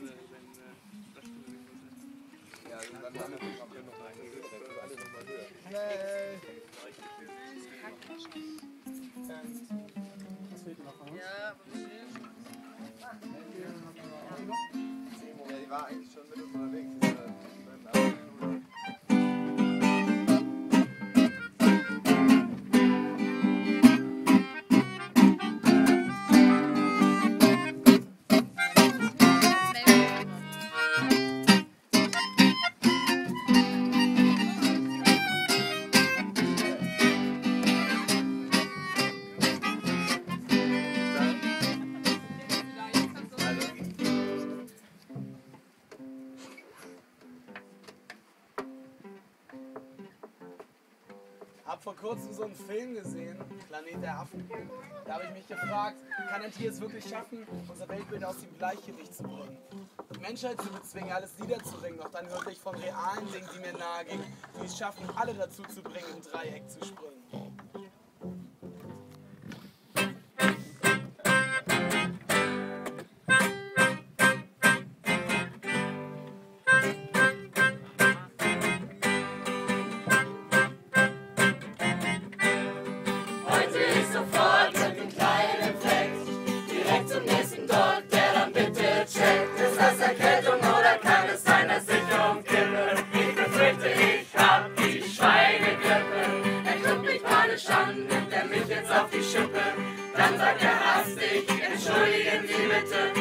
meine, wenn äh, das. Ja, dann haben wir noch alle nochmal höher. Ja, die war eigentlich schon Hab vor kurzem so einen Film gesehen, Planet der Affen. Da habe ich mich gefragt, kann ein Tier es wirklich schaffen, unser Weltbild aus dem Gleichgewicht zu bringen? Die Menschheit zu bezwingen, alles niederzuringen, doch dann hörte ich von realen Dingen, die mir nahe gingen, die es schaffen, alle dazu zu bringen, im Dreieck zu springen. Auf die Schippe. Dann sagt er hastig, entschuldigen Sie bitte,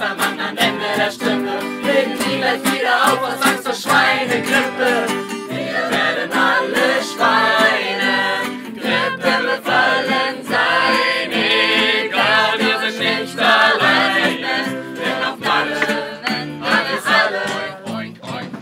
am anderen Ende der Stimme. Legen Sie gleich wieder auf aus Angst vor Schweinegrippe. Wir werden alle Schweine. Grippe befallen sein. Egal, wir sind nicht alleine. Denn auf Malle, alles alle. Oink, oink.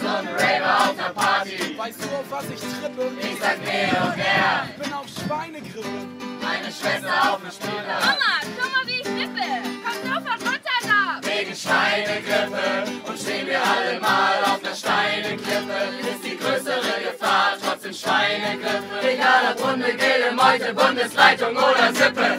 So ein Raver auf der Party. Weißt du, auf was ich trippe? Ich sag mir und er. Ich bin auf Schweinegrippe. Meine Schwester auf dem Spielplatz. Mama, schau mal, wie ich wippe. Komm sofort runter da. Wegen Schweinegrippe. Und stehen wir alle mal auf der Steineklippe. Ist die größere Gefahr trotzdem Schweinegrippe. Egal ob Runde, Gele, Meute, Bundesleitung oder Sippe.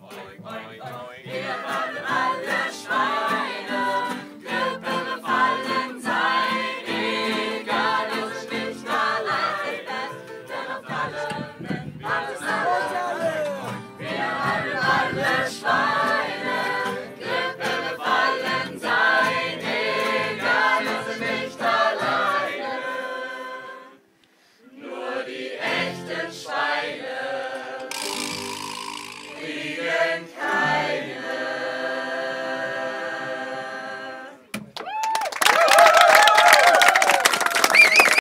mind blowing, mind